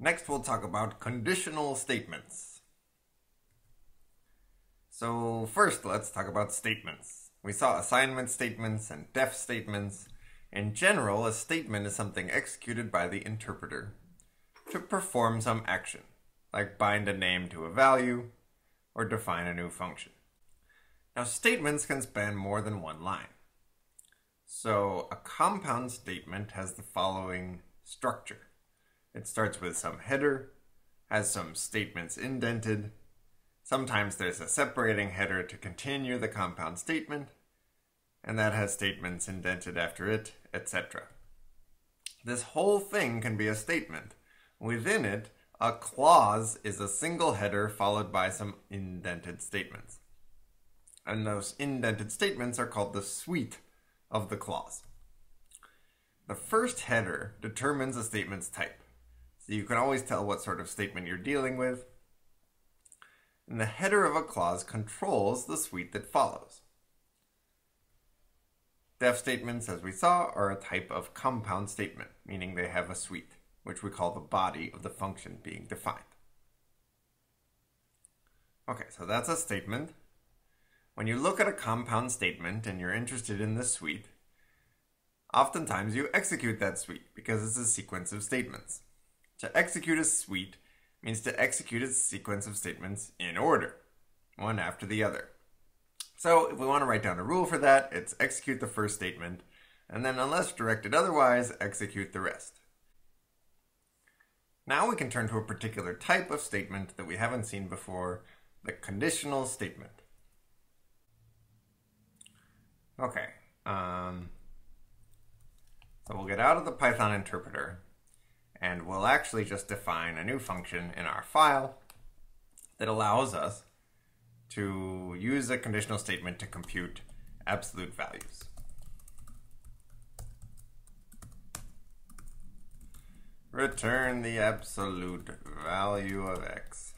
Next, we'll talk about conditional statements. So, first, let's talk about statements. We saw assignment statements and def statements. In general, a statement is something executed by the interpreter to perform some action, like bind a name to a value or define a new function. Now, statements can span more than one line. So, a compound statement has the following structure it starts with some header, has some statements indented. Sometimes there's a separating header to continue the compound statement, and that has statements indented after it, etc. This whole thing can be a statement. Within it, a clause is a single header followed by some indented statements. And those indented statements are called the suite of the clause. The first header determines a statement's type. So you can always tell what sort of statement you're dealing with. And the header of a clause controls the suite that follows. Def statements, as we saw, are a type of compound statement, meaning they have a suite, which we call the body of the function being defined. Okay, so that's a statement. When you look at a compound statement and you're interested in the suite, oftentimes you execute that suite because it's a sequence of statements. To execute a suite means to execute a sequence of statements in order, one after the other. So if we want to write down a rule for that, it's execute the first statement, and then unless directed otherwise, execute the rest. Now we can turn to a particular type of statement that we haven't seen before, the conditional statement. Okay, um, so we'll get out of the Python interpreter and we'll actually just define a new function in our file that allows us to use a conditional statement to compute absolute values. Return the absolute value of x.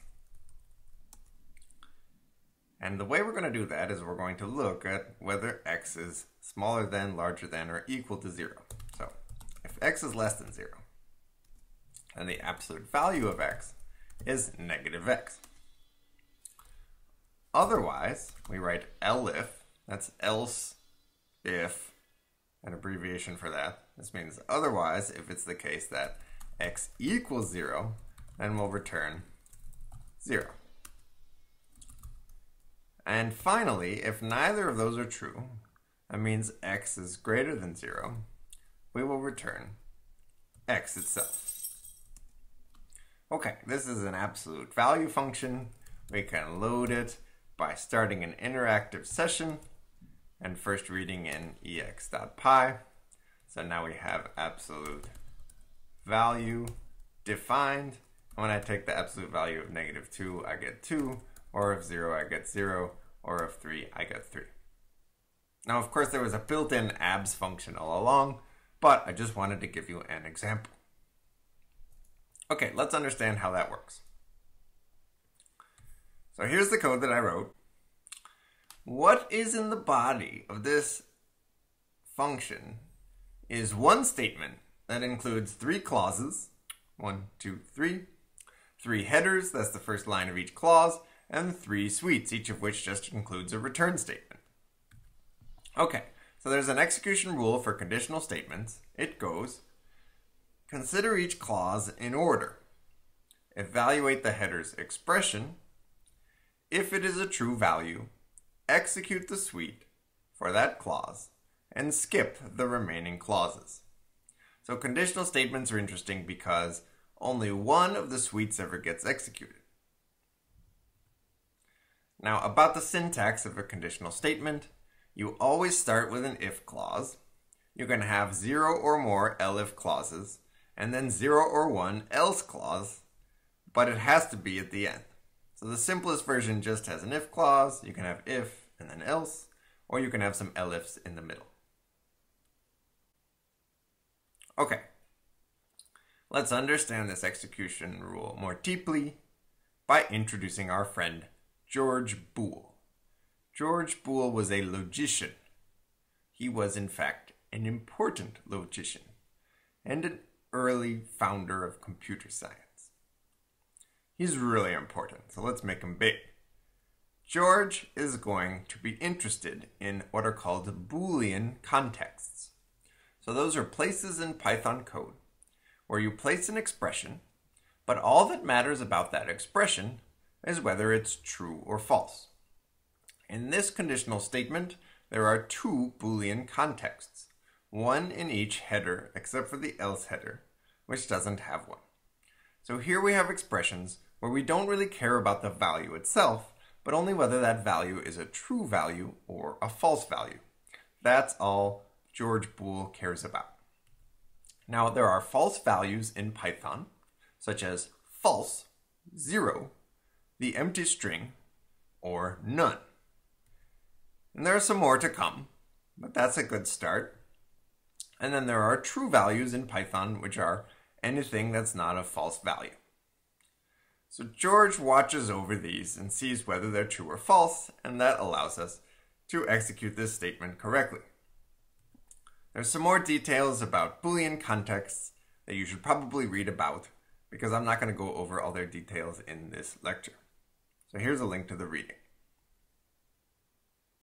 And the way we're going to do that is we're going to look at whether x is smaller than, larger than, or equal to 0. So if x is less than 0, and the absolute value of x is negative x. Otherwise, we write elif, that's else if, an abbreviation for that. This means otherwise, if it's the case that x equals 0, then we'll return 0. And finally, if neither of those are true, that means x is greater than 0, we will return x itself. Okay, this is an absolute value function. We can load it by starting an interactive session and first reading in ex.py. So now we have absolute value defined. When I take the absolute value of negative 2, I get 2, or of 0, I get 0, or of 3, I get 3. Now, of course, there was a built-in abs function all along, but I just wanted to give you an example. Okay, let's understand how that works. So here's the code that I wrote. What is in the body of this function is one statement that includes three clauses, one, two, three, three headers, that's the first line of each clause, and three suites, each of which just includes a return statement. Okay, so there's an execution rule for conditional statements. It goes, Consider each clause in order. Evaluate the header's expression. If it is a true value, execute the suite for that clause and skip the remaining clauses. So conditional statements are interesting because only one of the suites ever gets executed. Now about the syntax of a conditional statement, you always start with an if clause. You're going to have zero or more elif clauses and then 0 or 1 else clause, but it has to be at the end. So the simplest version just has an if clause, you can have if and then else, or you can have some elifs in the middle. Okay, let's understand this execution rule more deeply by introducing our friend George Boole. George Boole was a logician. He was, in fact, an important logician and an early founder of computer science. He's really important, so let's make him big. George is going to be interested in what are called Boolean contexts. So those are places in Python code where you place an expression, but all that matters about that expression is whether it's true or false. In this conditional statement, there are two Boolean contexts, one in each header except for the else header, which doesn't have one. So here we have expressions where we don't really care about the value itself, but only whether that value is a true value or a false value. That's all George Boole cares about. Now, there are false values in Python, such as false, zero, the empty string, or none. And there are some more to come, but that's a good start. And then there are true values in Python, which are anything that's not a false value. So George watches over these and sees whether they're true or false, and that allows us to execute this statement correctly. There's some more details about Boolean contexts that you should probably read about because I'm not going to go over all their details in this lecture. So here's a link to the reading.